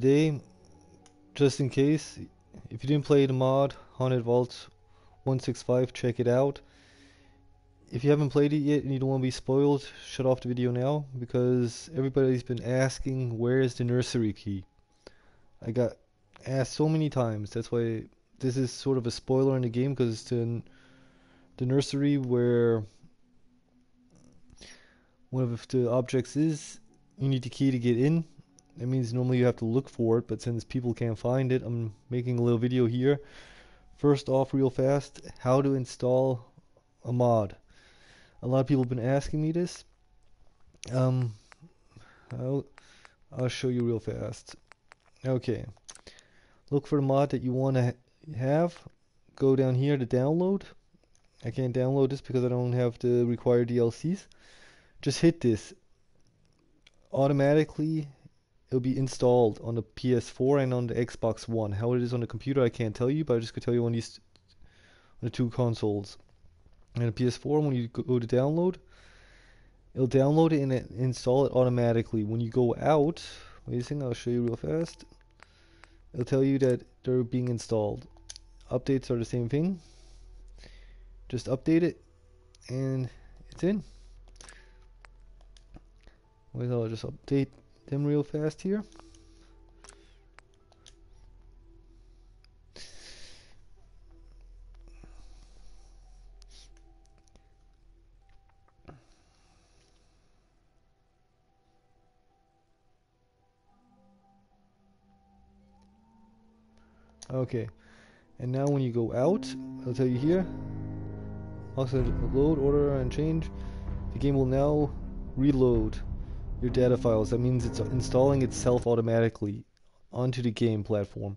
today, just in case, if you didn't play the mod Haunted Vault 165, check it out. If you haven't played it yet and you don't want to be spoiled, shut off the video now because everybody's been asking where is the nursery key. I got asked so many times. That's why this is sort of a spoiler in the game because it's in the nursery where one of the objects is you need the key to get in. That means normally you have to look for it, but since people can't find it, I'm making a little video here. First off, real fast, how to install a mod. A lot of people have been asking me this. Um, I'll, I'll show you real fast. Okay, look for the mod that you want to ha have. Go down here to download. I can't download this because I don't have the required DLCs. Just hit this. Automatically, it'll be installed on the PS4 and on the Xbox One. How it is on the computer, I can't tell you, but I just could tell you on these on the two consoles. And the PS4, when you go to download, it'll download it and install it automatically. When you go out, wait a second, I'll show you real fast. It'll tell you that they're being installed. Updates are the same thing. Just update it, and it's in. Wait, I'll just update them real fast here. Okay, and now when you go out, I'll tell you here, also load, order, and change. The game will now reload your data files. That means it's installing itself automatically onto the game platform.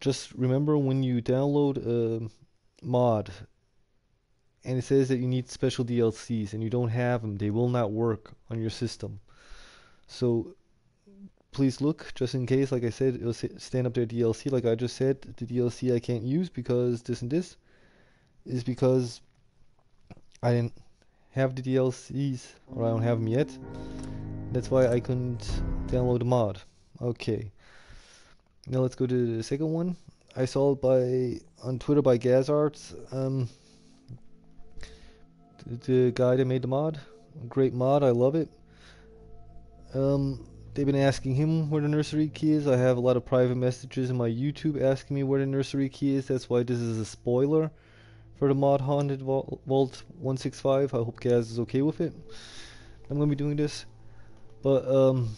Just remember when you download a mod and it says that you need special DLCs and you don't have them, they will not work on your system. So please look just in case. Like I said, it'll stand up there DLC. Like I just said, the DLC I can't use because this and this is because I didn't have the DLCs, or I don't have them yet. That's why I couldn't download the mod. Okay. Now let's go to the second one. I saw it by on Twitter by Gazarts. Um, the, the guy that made the mod, great mod. I love it. Um, they've been asking him where the nursery key is. I have a lot of private messages in my YouTube asking me where the nursery key is. That's why this is a spoiler for the mod Haunted Vault 165. I hope Gaz is okay with it. I'm going to be doing this. But um,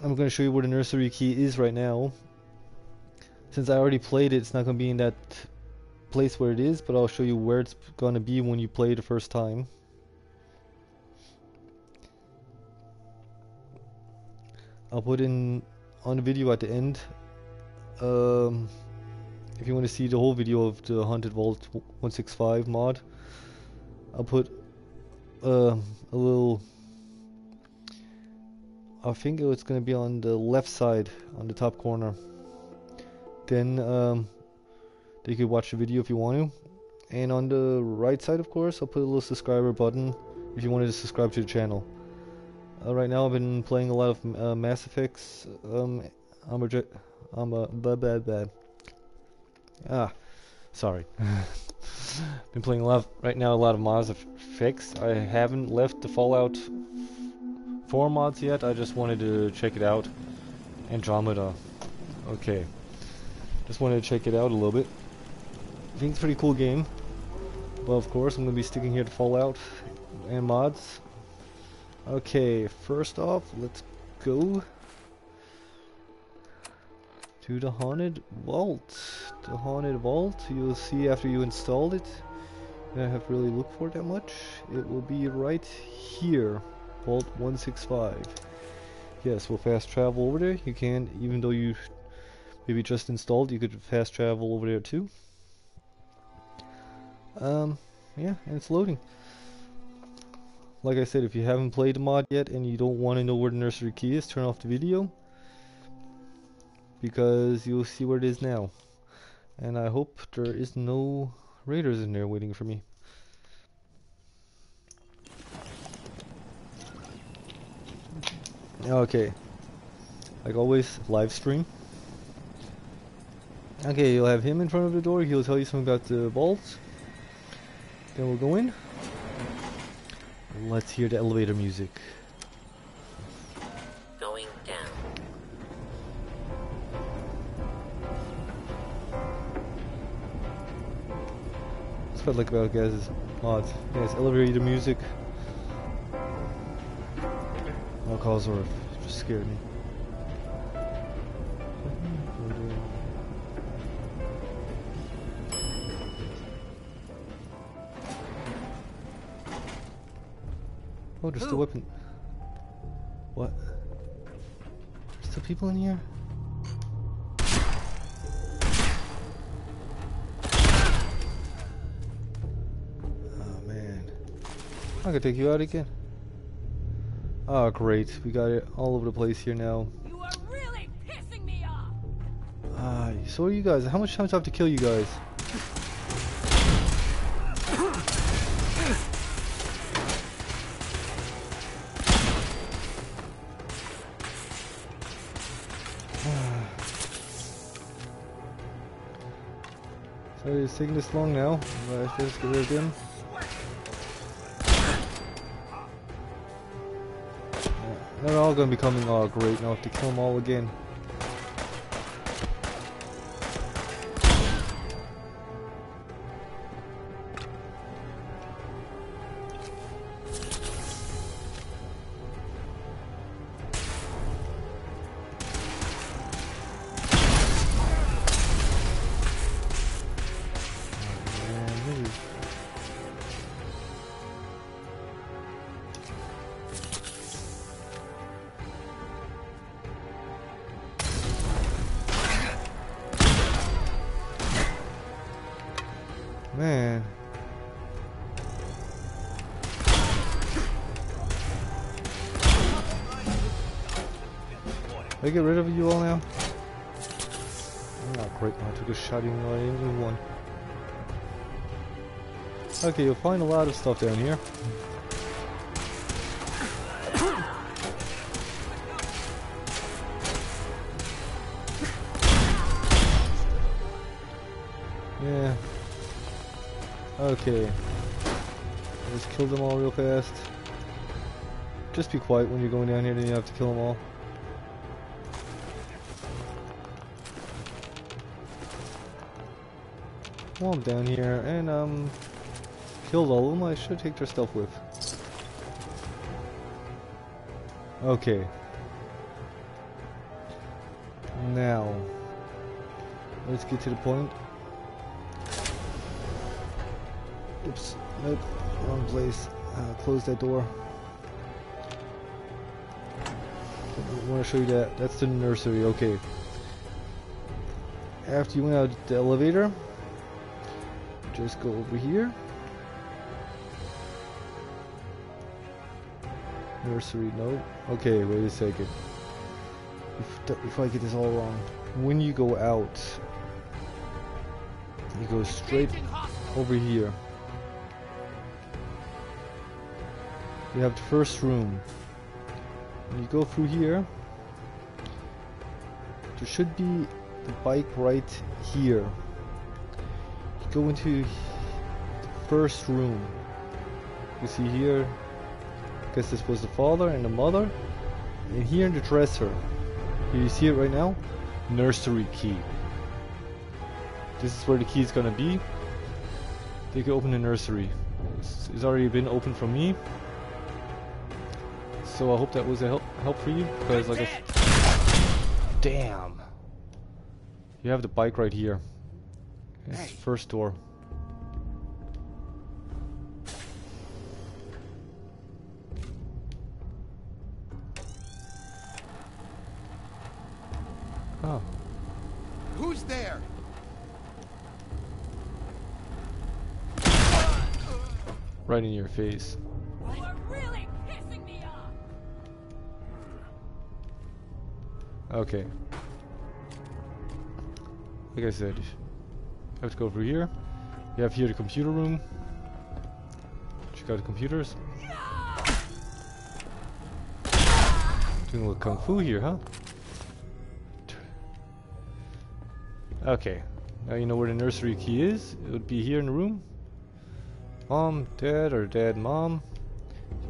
I'm going to show you where the nursery key is right now. Since I already played it, it's not going to be in that place where it is, but I'll show you where it's going to be when you play the first time. I'll put in on the video at the end um, if you want to see the whole video of the Haunted Vault 165 mod, I'll put uh, a little. I think it's going to be on the left side, on the top corner. Then um, you could watch the video if you want to. And on the right side, of course, I'll put a little subscriber button if you wanted to subscribe to the channel. Uh, right now, I've been playing a lot of uh, Mass Effects. Um, I'm a, I'm a bad bad bad. Ah, sorry. Been playing a lot right now a lot of mods of fix. I haven't left the Fallout 4 mods yet. I just wanted to check it out. Andromeda. Okay. Just wanted to check it out a little bit. I think it's a pretty cool game. Well, of course, I'm going to be sticking here to Fallout and mods. Okay, first off, let's go to the Haunted Vault. The Haunted Vault, you'll see after you installed it, don't have really look for it that much. It will be right here, Vault 165. Yes, we'll fast travel over there. You can, even though you maybe just installed, you could fast travel over there too. Um, yeah, and it's loading. Like I said, if you haven't played the mod yet and you don't want to know where the nursery key is, turn off the video because you'll see where it is now. And I hope there is no raiders in there waiting for me. Okay. Like always, live stream. Okay, you'll have him in front of the door. He'll tell you something about the vault. Then we'll go in. Let's hear the elevator music. I like about guys' mods. Yes, elevator music. No calls or just scared me. Oh, there's still weapon. What? There's still people in here? I could take you out again. Oh great, we got it all over the place here now. You are really pissing me off! Ah, so are you guys? How much time do I have to kill you guys? So it's taking this long now. Let's just get rid of. They're all gonna be coming. Oh, great! Now have to kill them all again. I get rid of you all now? Not great, I took a shot even though I didn't one. Okay, you'll find a lot of stuff down here. Yeah. Okay. Let's kill them all real fast. Just be quiet when you're going down here, then you have to kill them all. While I'm down here, and um, killed all of them, I should take their stuff with. Okay. Now, let's get to the point. Oops, nope, wrong place. Uh, close that door. I want to show you that. That's the nursery. Okay. After you went out the elevator, just go over here. Nursery, no. Okay, wait a second. If, if I get this all wrong, when you go out, you go straight over here. You have the first room. When you go through here, there should be the bike right here. Go into the first room. You see here, I guess this was the father and the mother. And here in the dresser, here you see it right now, nursery key. This is where the key is gonna be. They can open the nursery. It's, it's already been opened for me. So I hope that was a help help for you because like I damn. You have the bike right here. It's Hey. first door. Oh, Who's there? right in your face. Really pissing me off! Okay. Like I said, I have to go through here. You have here the computer room. Check out the computers. Doing a little kung fu here, huh? Okay. Now you know where the nursery key is. It would be here in the room. Mom, dad, or dad, mom.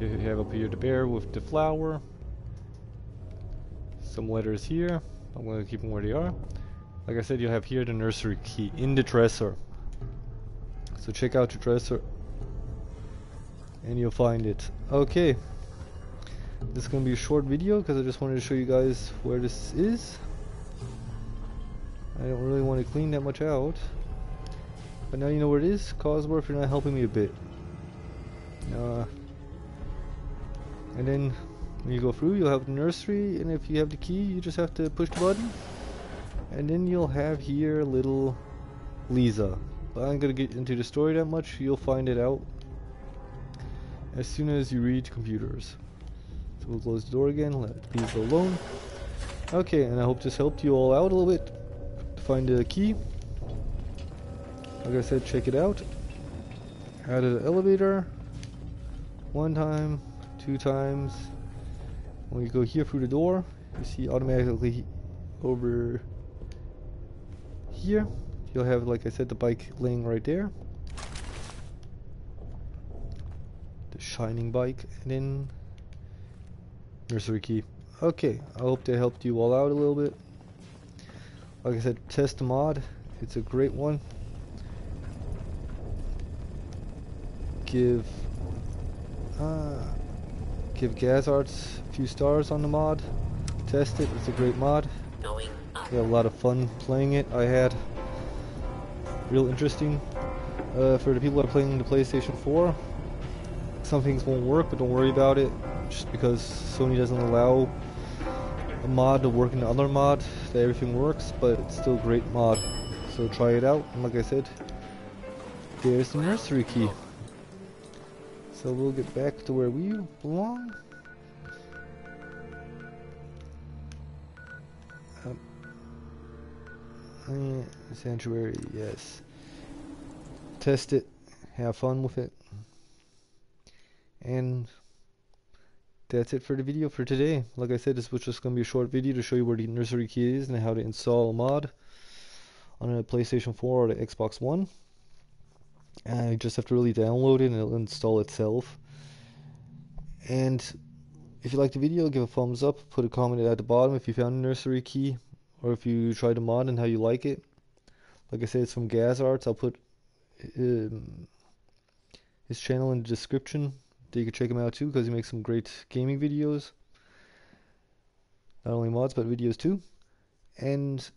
You have up here the bear with the flower. Some letters here. I'm going to keep them where they are. Like I said, you'll have here the nursery key in the dresser. So check out the dresser and you'll find it. Okay. This is going to be a short video because I just wanted to show you guys where this is. I don't really want to clean that much out. But now you know where it is. Codsworth, you're not helping me a bit. Uh, and then when you go through, you'll have the nursery, and if you have the key, you just have to push the button. And then you'll have here little Lisa. But I'm gonna get into the story that much, you'll find it out as soon as you read computers. So we'll close the door again, let people alone. Okay, and I hope this helped you all out a little bit to find the key. Like I said, check it out. Out of the elevator. One time, two times. When you go here through the door, you see automatically over here. You'll have, like I said, the bike laying right there. The shining bike, and then nursery key. Okay, I hope they helped you all out a little bit. Like I said, test the mod. It's a great one. Give uh, give GazArts a few stars on the mod. Test it. It's a great mod. Going had a lot of fun playing it. I had real interesting. Uh, for the people that are playing the PlayStation 4, some things won't work, but don't worry about it. Just because Sony doesn't allow a mod to work in the other mod, that everything works, but it's still a great mod. So try it out. And like I said, there's the nursery key. So we'll get back to where we belong. Sanctuary, yes. Test it, have fun with it. And that's it for the video for today. Like I said, this was just going to be a short video to show you where the nursery key is and how to install a mod on a PlayStation 4 or the Xbox One. And you just have to really download it and it'll install itself. And if you liked the video, give a thumbs up, put a comment at the bottom if you found a nursery key or if you try the mod and how you like it. Like I said, it's from GazArts. I'll put um, his channel in the description that you can check him out too because he makes some great gaming videos. Not only mods but videos too. And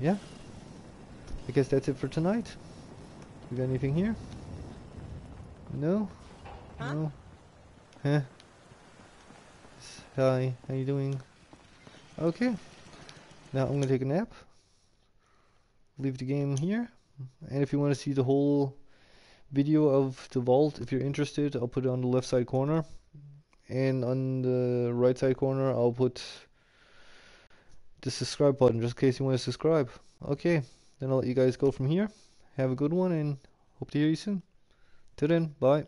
yeah, I guess that's it for tonight. You got anything here? No? Huh? No? Huh? Hi, how you doing? Okay. Now I'm gonna take a nap. Leave the game here. And if you want to see the whole video of the vault, if you're interested, I'll put it on the left side corner. And on the right side corner, I'll put the subscribe button just in case you want to subscribe. Okay, then I'll let you guys go from here. Have a good one and hope to hear you soon. Till then, bye.